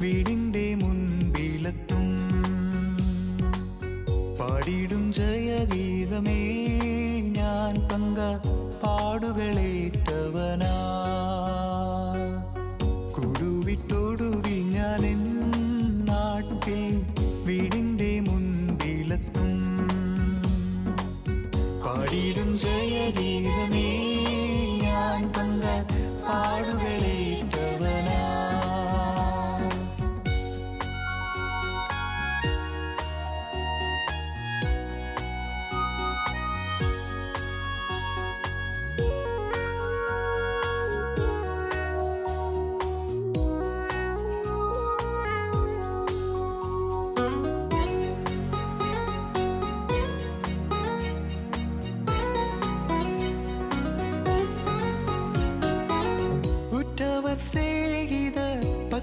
വീടിന്റെ മുൻപിലെത്തും. പാടിയിടും ജയഗീതമേ ഞാൻ പങ്ക പാടുകളേറ്റവനാ. കുടുവിട്ടൊടുവി ഞാൻ എൻ നാട്ടിൽ വീടിന്റെ മുൻപിലെത്തും. പാടിയിടും ജയഗീതമേ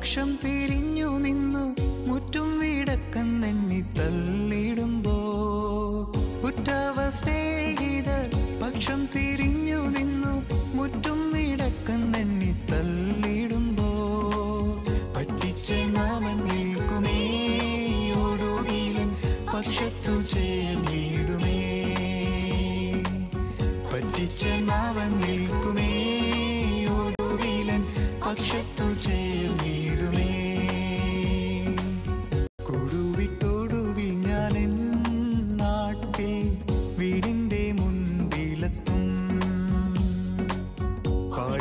പക്ഷം തിരിഞ്ഞു നിന്നു. മുറ്റും വീടക്കന്നെണ്ണി തള്ളിടുമ്പോ ഉറ്റവ സ്നേഹിത പക്ഷം തിരിഞ്ഞു നിന്നു. മുറ്റും വീടക്കന്നെണ്ണി തള്ളിടുമ്പോ പറ്റിച്ച നാമൻ നിൽക്കുമേ ഒടുവിലും പക്ഷത്തു ചേർന്നിടുമേ പറ്റിച്ച് നാവൻ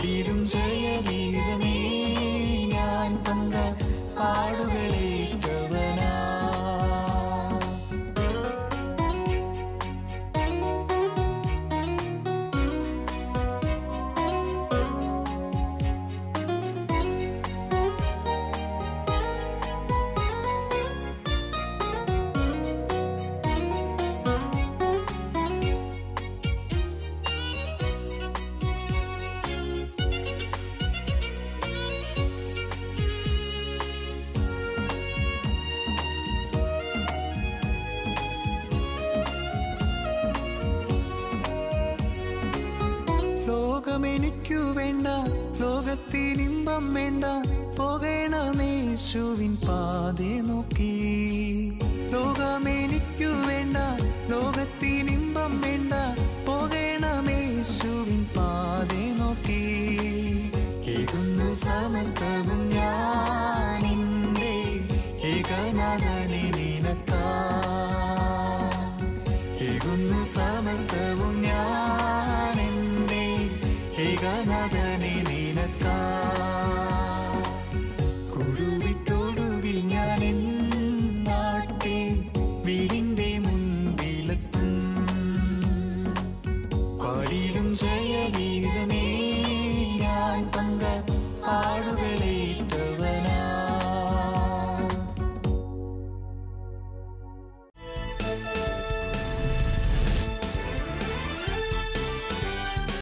പാടിയിടും ലോകമെനിക്കു വേണ്ട ലോകത്തിനിമ്പം വേണ്ട പോകണമേശുവിൻ പാതെ നോക്കി. ലോകമെനിക്കു വേണ്ട ലോകത്തിനിമ്പം വേണ്ട പോകണമേശുവിൻ പാതെ നോക്കി. ഏകുന്നു സമസ്തവും ഞാനിന്റെ ഏകനാഥനെ നിനക്കാ. ഏകുന്നു സമസ്തവും ഏകനാഥനെ നിനക്കാ കൊടുവിട്ട